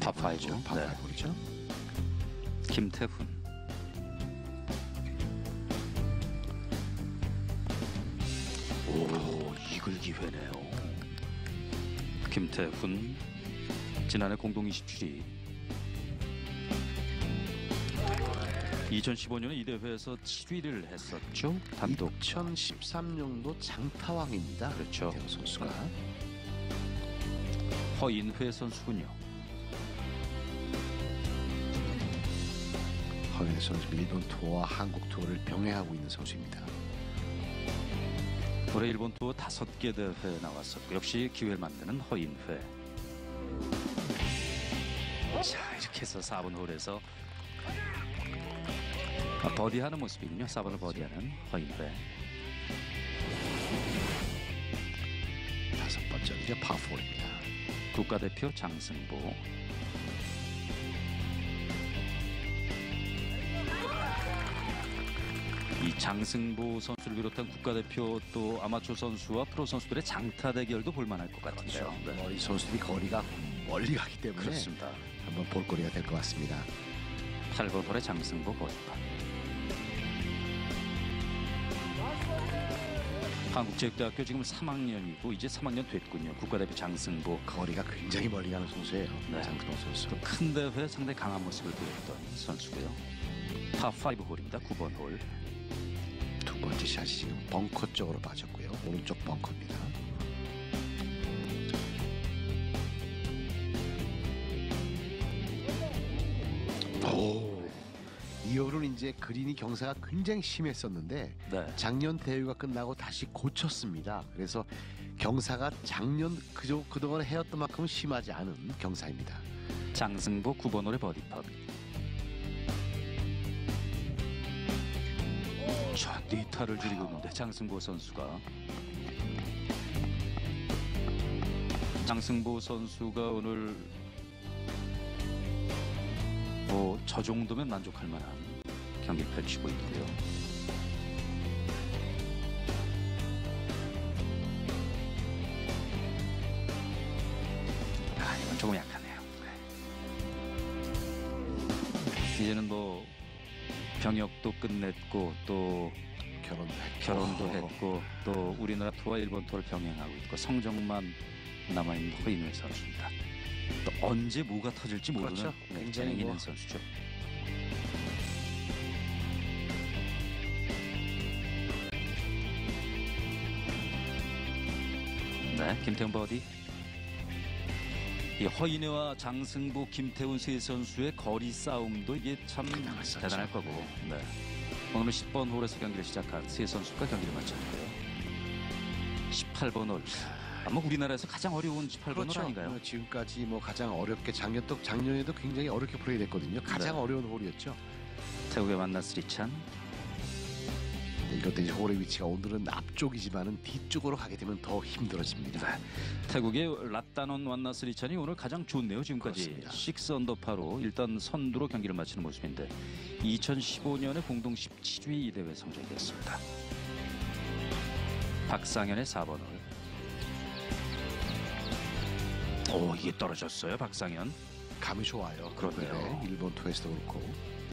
파5. 파 네. 5죠. 김태훈. 오, 이글 기회네요. 김태훈. 지난해 공동 27위. 2015년에 이 대회에서 7위를 했었죠. 단독. 2013년도 장타왕입니다. 그렇죠. 선수가 허인회 선수군요. 선수 일본 투어와 한국 투어를 병행하고 있는 선수입니다. 올해 일본 투어 다섯 개 대회 나왔었고 역시 기회를 만드는 허인회. 자 이렇게 해서 4번 홀에서 아, 버디하는 모습이군요. 4번을 버디하는 허인회. 다섯 번째는 이제 파4입니다. 국가대표 장승보. 장승보 선수를 비롯한 국가대표 또 아마추어 선수와 프로 선수들의 장타 대결도 볼만할 것 같은데요. 네. 어, 이 선수들이 거리가 멀리 가기 때문에 그렇습니다. 한번 볼거리가 될 것 같습니다. 8번 홀의 장승보 버디파. 한국체육대학교 지금 3학년이고 이제 3학년 됐군요. 국가대표 장승보. 거리가 굉장히 멀리 가는 선수예요. 네. 장근호 선수. 또큰 대회 상당히 강한 모습을 보였던 선수고요. 파5 홀입니다. 9번 홀. 두 번째 샷이 지금 벙커 쪽으로 빠졌고요. 오른쪽 벙커입니다. 오. 이 홀은 이제 그린이 경사가 굉장히 심했었는데 네. 작년 대회가 끝나고 다시 고쳤습니다. 그래서 경사가 작년 그저 그동안 해왔던 만큼은 심하지 않은 경사입니다. 장승보 9번 홀의 버디팝. 자, 네타를 줄이고 있는데 장승보 선수가 장승보 선수가 오늘 뭐 저 정도면 만족할 만한 경기를 펼치고 있고요. 아, 이건 조금 약하네요. 네. 이제는 뭐 병역도 끝냈고 또 결혼도 했고. 결혼도 했고 또 우리나라 투어와 일본 투어를 병행하고 있고 성적만 남아있는 허인회 선수입니다. 또 언제 뭐가 터질지 모르는 그렇죠. 네, 굉장히 재능 있는 뭐- 선수죠. 네, 김태훈 버디. 이 허인회와 장승보, 김태훈 세 선수의 거리 싸움도 이게 참 대단했었죠. 대단할 거고. 네. 오늘 10번 홀에서 경기를 시작한 세 선수가 경기를 마쳤고요. 18번 홀. 아마 우리나라에서 가장 어려운 18번 그렇죠. 홀 아닌가요? 어, 지금까지 뭐 가장 어렵게 작년 또 작년에도 굉장히 어렵게 플레이됐거든요. 가장 네. 어려운 홀이었죠. 태국의 만나스 리찬. 네, 이것도 이제 홀의 위치가 오늘은 앞쪽이지만은 뒤쪽으로 가게 되면 더 힘들어집니다. 태국의 라따논 완나스 리찬이 오늘 가장 좋네요. 지금까지 그렇습니다. 6 언더파로 일단 선두로 경기를 마치는 모습인데 2015년에 공동 17위 이 대회 성적이 됐습니다. 박상현의 4번 홀. 오 이게 떨어졌어요 박상현. 감이 좋아요. 그렇네요. 네, 일본 투에서도 그렇고